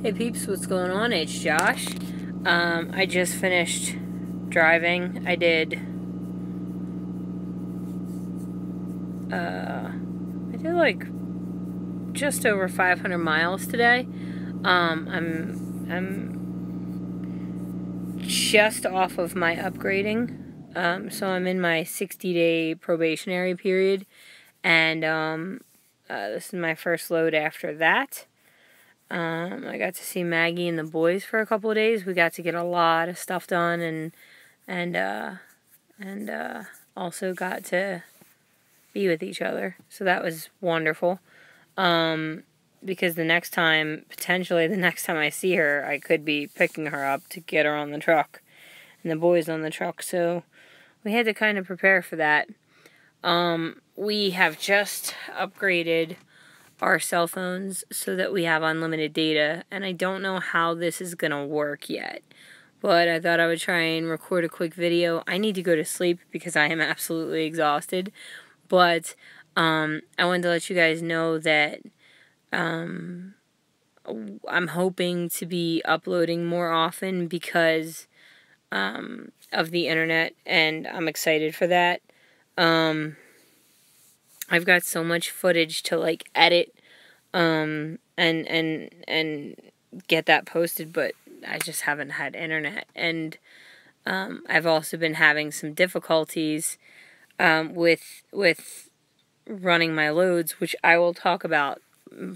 Hey peeps, what's going on? It's Josh. Um, I just finished driving. I did. Uh, I did like just over 500 miles today. Um, I'm I'm just off of my upgrading. Um, so I'm in my 60 day probationary period, and um, uh, this is my first load after that. Um, I got to see Maggie and the boys for a couple of days. We got to get a lot of stuff done and and uh, and uh, also got to be with each other. So that was wonderful. Um, because the next time, potentially the next time I see her, I could be picking her up to get her on the truck and the boys on the truck. So we had to kind of prepare for that. Um, we have just upgraded our cell phones so that we have unlimited data. And I don't know how this is going to work yet. But I thought I would try and record a quick video. I need to go to sleep because I am absolutely exhausted. But um, I wanted to let you guys know that um, I'm hoping to be uploading more often because um, of the internet. And I'm excited for that. Um, I've got so much footage to like edit um and and and get that posted but I just haven't had internet. And um I've also been having some difficulties um with with running my loads which I will talk about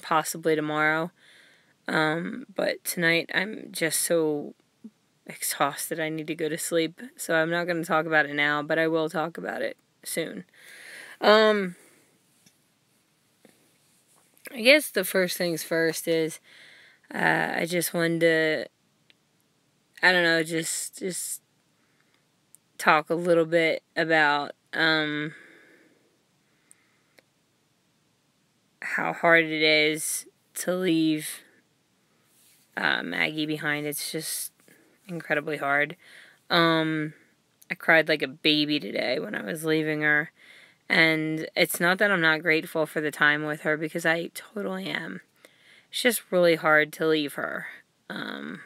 possibly tomorrow. Um but tonight I'm just so exhausted I need to go to sleep. So I'm not going to talk about it now but I will talk about it soon. Um I guess the first things first is uh, I just wanted to I don't know just just talk a little bit about um, how hard it is to leave uh, Maggie behind. It's just incredibly hard. Um, I cried like a baby today when I was leaving her. And it's not that I'm not grateful for the time with her because I totally am. It's just really hard to leave her. Um,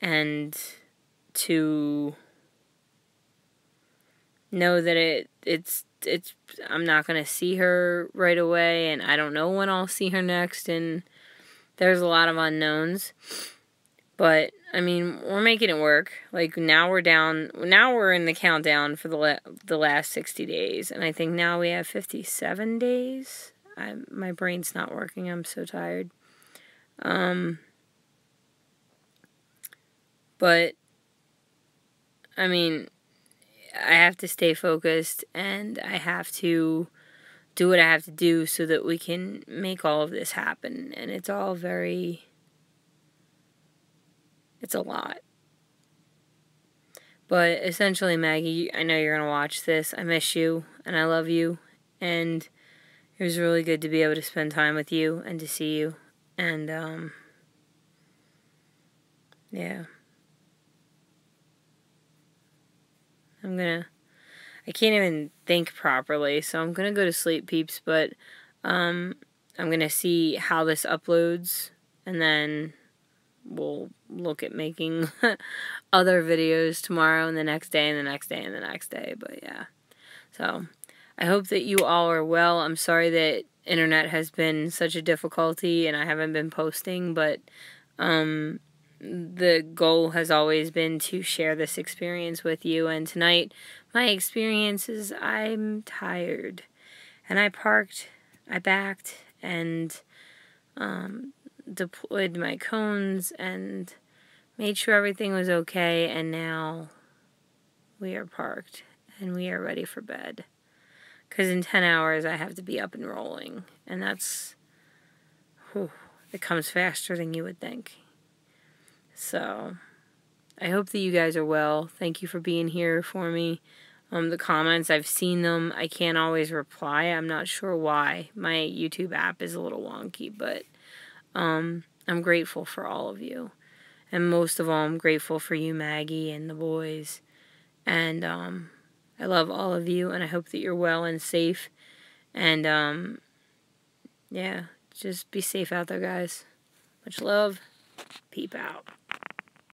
and to know that it it's it's I'm not going to see her right away and I don't know when I'll see her next and there's a lot of unknowns. But I mean, we're making it work. Like now we're down. Now we're in the countdown for the la the last sixty days, and I think now we have fifty seven days. I my brain's not working. I'm so tired. Um. But I mean, I have to stay focused, and I have to do what I have to do so that we can make all of this happen. And it's all very it's a lot. But essentially, Maggie, I know you're going to watch this. I miss you and I love you. And it was really good to be able to spend time with you and to see you. And, um, yeah. I'm to. I can't even think properly, so I'm to go to sleep, peeps. But um, I'm to see how this uploads. And then we'll look at making other videos tomorrow and the next day and the next day and the next day. But yeah. So I hope that you all are well. I'm sorry that internet has been such a difficulty and I haven't been posting, but um, the goal has always been to share this experience with you. And tonight, my experience is I'm tired. And I parked, I backed, and um, deployed my cones and made sure everything was okay, and now we are parked and we are ready for bed. Because in 10 hours, I have to be up and rolling, and that's, whew, it comes faster than you would think. So, I hope that you guys are well. Thank you for being here for me. Um, the comments, I've seen them. I can't always reply. I'm not sure why. My YouTube app is a little wonky, but um, I'm grateful for all of you. And most of all, I'm grateful for you, Maggie, and the boys. And um, I love all of you, and I hope that you're well and safe. And um, yeah, just be safe out there, guys. Much love. Peep out.